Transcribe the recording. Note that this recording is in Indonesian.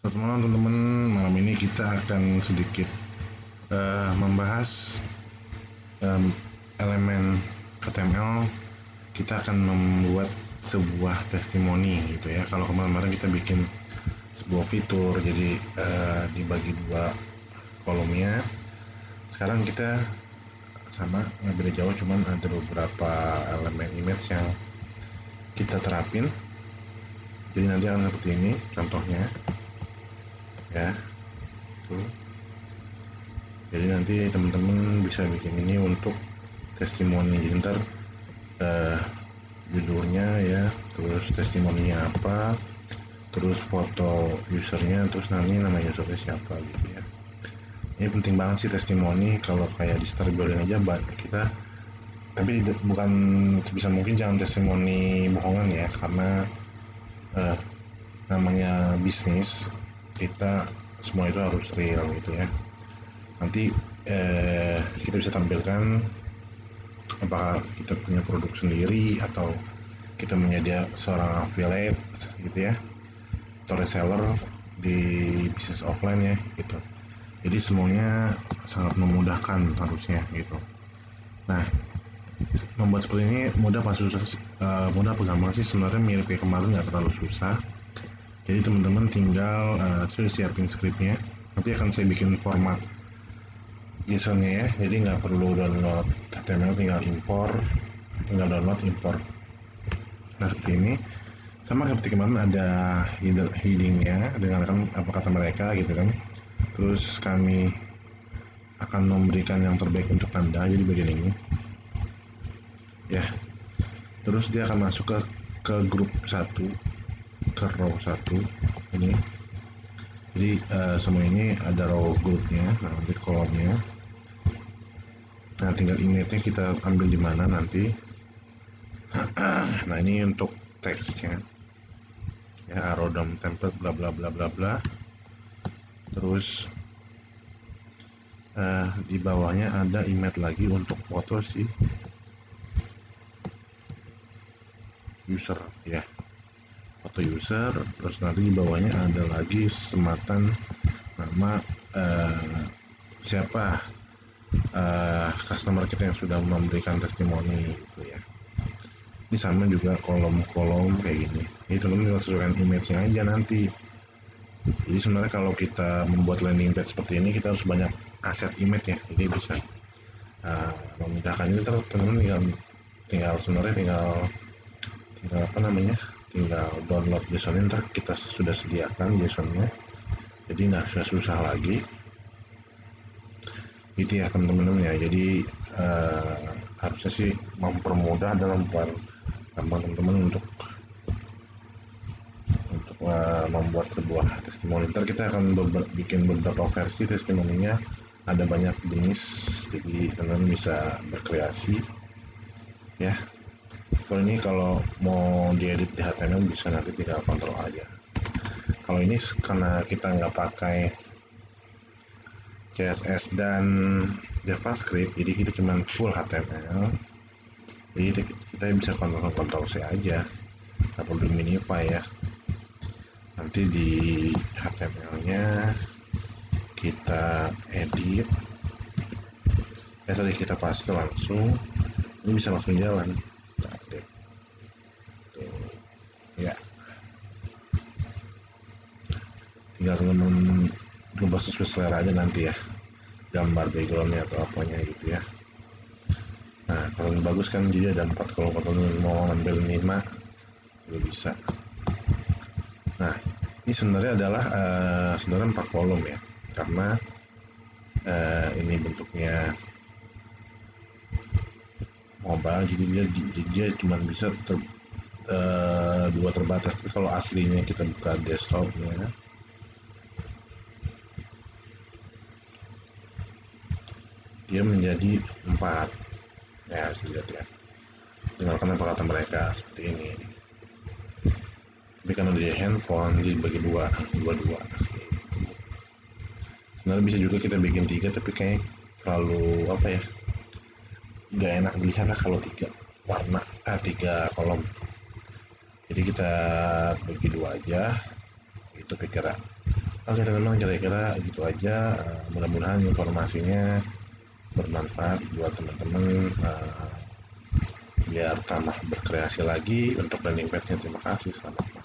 Selamat malam teman-teman. Malam ini kita akan sedikit uh, membahas um, elemen HTML. Kita akan membuat sebuah testimoni gitu ya. Kalau kemarin-kemarin kita bikin sebuah fitur, jadi uh, dibagi dua kolomnya. Sekarang kita sama nggak beda jauh, cuman ada beberapa elemen image yang kita terapin. Jadi nanti akan seperti ini contohnya ya. Tuh jadi nanti teman-teman bisa bikin ini untuk testimoni. Ntar uh, judulnya ya terus testimoninya apa terus foto usernya terus nanti nama usernya siapa gitu ya. Ini penting banget sih testimoni. Kalau kayak di Starbuilding aja kita tapi bukan sebisa mungkin jangan testimoni bohongan ya karena uh, namanya bisnis kita semua itu harus real gitu ya. Nanti eh, kita bisa tampilkan apakah kita punya produk sendiri atau kita menjadi seorang affiliate gitu ya atau reseller di bisnis offline ya gitu. Jadi semuanya sangat memudahkan harusnya gitu. Nah membuat seperti ini mudah pas susah? Uh, mudah apa sih? Sebenarnya mirip kayak kemarin nggak terlalu susah jadi teman-teman tinggal uh, saya siapin scriptnya. Nanti akan saya bikin format JSON-nya ya. Jadi nggak perlu download HTML tinggal impor tinggal download impor nah seperti ini. Sama seperti kemarin ada headingnya dengarkan apa kata mereka gitu kan. Terus kami akan memberikan yang terbaik untuk anda. Jadi bagian ini ya. Terus dia akan masuk ke ke grup satu ke row satu ini. Jadi uh, semua ini ada row grupnya nah nanti kolomnya nah tinggal image nya kita ambil di mana nanti. Nah ini untuk teksnya. Ya rodom template bla bla bla bla bla. Terus uh, di bawahnya ada image lagi untuk foto sih user ya foto user terus nanti di bawahnya ada lagi sematan nama uh, siapa uh, customer kita yang sudah memberikan testimoni gitu ya. Ini sama juga kolom-kolom kayak gini. Ini teman-teman tinggal sesuaikan image-nya aja nanti. Jadi sebenarnya kalau kita membuat landing page seperti ini kita harus banyak aset image ya jadi bisa uh, memudahkan ini teman-teman tinggal tinggal sebenarnya tinggal tinggal apa namanya tinggal download JSON ntar kita sudah sediakan JSON-nya jadi nggak susah susah lagi. Itu ya teman-teman ya. Jadi uh, harusnya sih mempermudah dalam teman-teman untuk untuk uh, membuat sebuah testimoni. Ntar kita akan beber bikin beberapa versi testimoninya. Ada banyak jenis jadi teman-teman bisa berkreasi. Ya kalau ini kalau mau diedit di HTML bisa nanti tinggal kontrol aja. Kalau ini karena kita nggak pakai CSS dan JavaScript jadi kita cuma full HTML jadi kita bisa kontrol kontrol C aja. Nggak perlu minify ya. Nanti di HTML nya kita edit. Ya tadi kita paste langsung. Ini bisa langsung jalan ya teman-teman rubah sesuai selera aja nanti ya. Gambar backgroundnya atau apanya gitu ya. Nah kalau ini bagus kan jadi ada empat. Kalau kalau mau ngambil lima juga bisa. Nah ini sebenarnya adalah uh, sebenarnya empat kolom ya. Karena uh, ini bentuknya mobile jadi dia jadi dia cuma bisa ter, uh, dua terbatas. Tapi kalau aslinya kita buka desktopnya dia menjadi empat. Ya bisa lihat ya. Tinggalkan apa mereka seperti ini. Tapi karena dia handphone jadi bagi dua dua dua sebenarnya bisa juga kita bikin tiga tapi kayak terlalu apa ya nggak enak dilihat lah kalau tiga. Warna ah tiga kolom. Jadi kita bagi dua aja itu pikiran Oke teman-teman kira-kira gitu aja uh, mudah-mudahan informasinya bermanfaat buat teman-teman uh, biar tambah berkreasi lagi untuk landing page-nya terima kasih. Selamat